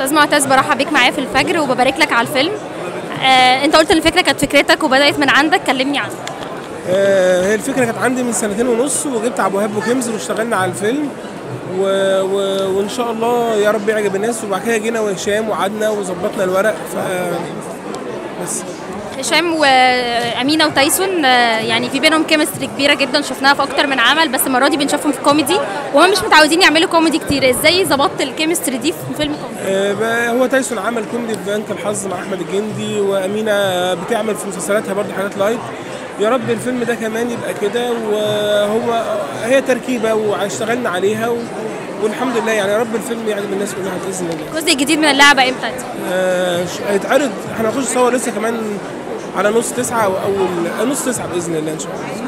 أستاذ معتز برحب بيك معايا في الفجر وببارك لك على الفيلم. آه، انت قلت إن الفكرة كانت فكرتك وبدأت من عندك كلمني عنها. آه، هي الفكرة كانت عندي من سنتين ونص وجبت عبد الوهاب وكمز واشتغلنا على الفيلم. و... و... وإن شاء الله يا رب يعجب الناس وبعد كده جينا وهشام وقعدنا وظبطنا الورق ف بس. هشام وأمينة وتايسون آه، يعني في بينهم chemistry كبيرة جدا شفناها في أكتر من عمل بس المرة دي بنشوفهم في كوميدي وهم مش متعودين يعملوا كوميدي كتير. إزاي ظبطت ال chemistry دي في فيلم كوميدي آه، هو تايسون عمل كوميدي في بنك الحظ مع أحمد الجندي وأمينة بتعمل في مسلسلاتها برضه حاجات light يا رب الفيلم ده كمان يبقى كده وهو هي تركيبة واشتغلنا عليها و... والحمد لله يعني يا رب الفيلم يعجب الناس كلها بإذن الله. الجزء الجديد من اللعبة إمتى؟ آه، ش- هيتعرض إحنا هنخش صور لسه كمان على نص تسعة أو أول نص تسعة بإذن الله إن شاء الله.